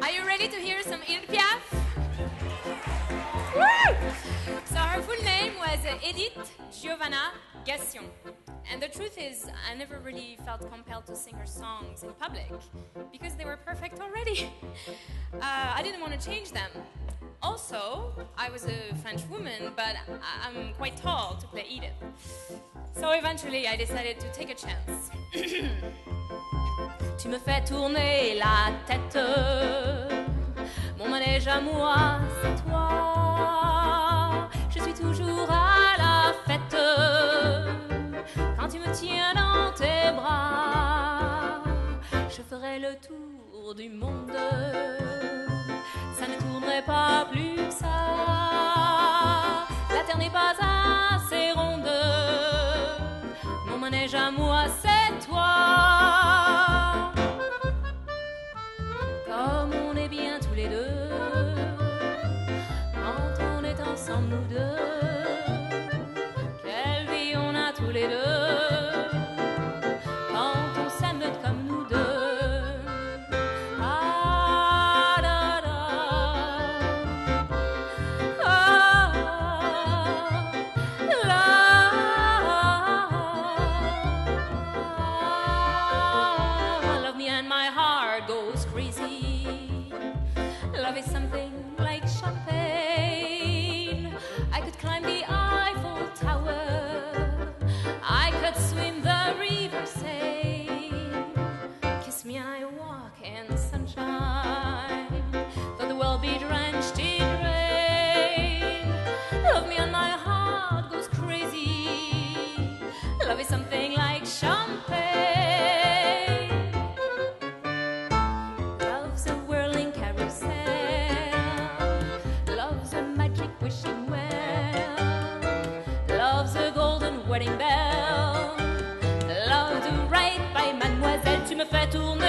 Are you ready to hear some Edith Piaf? Woo! So her full name was Edith Giovanna Gassion. And the truth is, I never really felt compelled to sing her songs in public because they were perfect already. Uh, I didn't want to change them. Also, I was a French woman, but I'm quite tall to play Edith. So eventually, I decided to take a chance. Me fais tourner la tête. Mon manège à moi, c'est toi. Je suis toujours à la fête. Quand tu me tiens dans tes bras, je ferai le tour du monde. Ça ne tournerait pas plus que ça. La terre n'est pas assez ronde. Mon manège à moi, c'est toi. Nous deux. Quelle vie on a tous les deux. Ah. Ah, Love me and my heart goes crazy. Love is something wedding bell. Love to right by mademoiselle. Tu me fais tourner.